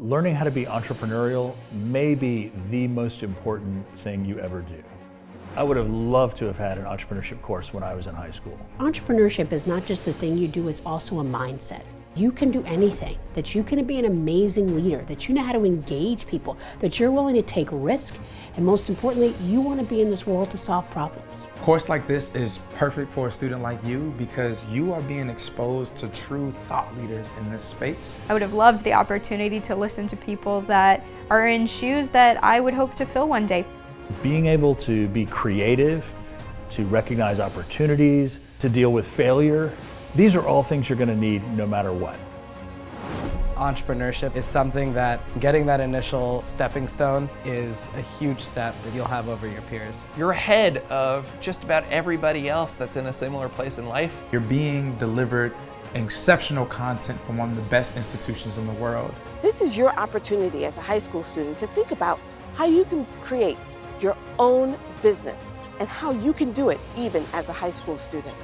Learning how to be entrepreneurial may be the most important thing you ever do. I would have loved to have had an entrepreneurship course when I was in high school. Entrepreneurship is not just a thing you do, it's also a mindset. You can do anything, that you can be an amazing leader, that you know how to engage people, that you're willing to take risk, and most importantly, you want to be in this world to solve problems. A course like this is perfect for a student like you because you are being exposed to true thought leaders in this space. I would have loved the opportunity to listen to people that are in shoes that I would hope to fill one day. Being able to be creative, to recognize opportunities, to deal with failure, these are all things you're going to need no matter what entrepreneurship is something that getting that initial stepping stone is a huge step that you'll have over your peers. You're ahead of just about everybody else that's in a similar place in life. You're being delivered exceptional content from one of the best institutions in the world. This is your opportunity as a high school student to think about how you can create your own business and how you can do it even as a high school student.